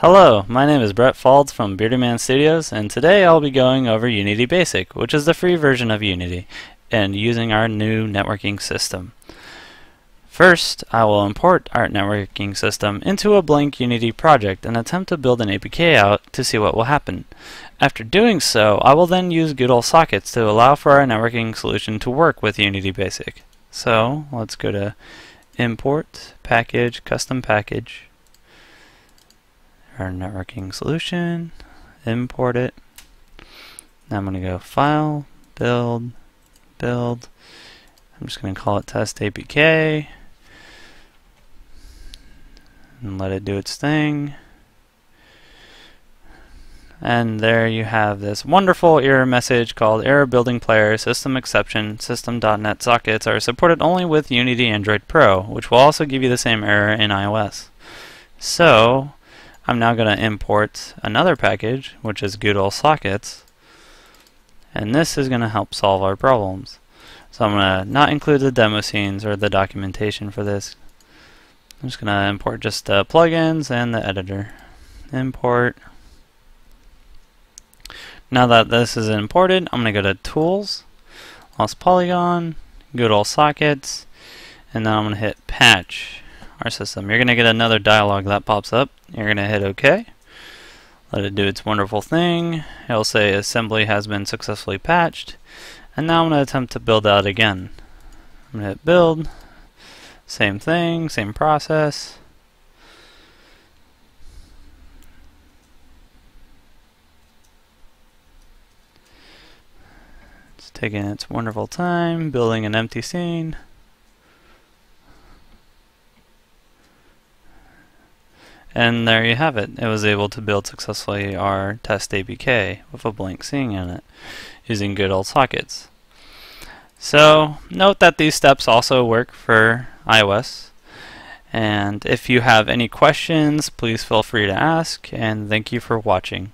Hello, my name is Brett Faulds from Bearded Man Studios, and today I'll be going over Unity Basic, which is the free version of Unity, and using our new networking system. First, I will import our networking system into a blank Unity project and attempt to build an APK out to see what will happen. After doing so, I will then use good old sockets to allow for our networking solution to work with Unity Basic. So, let's go to Import, Package, Custom Package, our networking solution, import it. Now I'm going to go File, Build, Build. I'm just going to call it Test APK and let it do its thing. And there you have this wonderful error message called Error Building Player System Exception System.NET sockets are supported only with Unity Android Pro, which will also give you the same error in iOS. So, I'm now going to import another package, which is good old sockets, and this is going to help solve our problems. So I'm going to not include the demo scenes or the documentation for this. I'm just going to import just the plugins and the editor. Import. Now that this is imported, I'm going to go to Tools, Lost Polygon, good old sockets, and then I'm going to hit Patch our system. You're going to get another dialog that pops up. You're going to hit OK. Let it do its wonderful thing. It'll say assembly has been successfully patched. And now I'm going to attempt to build out again. I'm going to hit build. Same thing, same process. It's taking its wonderful time, building an empty scene. And there you have it. It was able to build successfully our test APK with a blank scene in it using good old sockets. So note that these steps also work for iOS. And if you have any questions, please feel free to ask. And thank you for watching.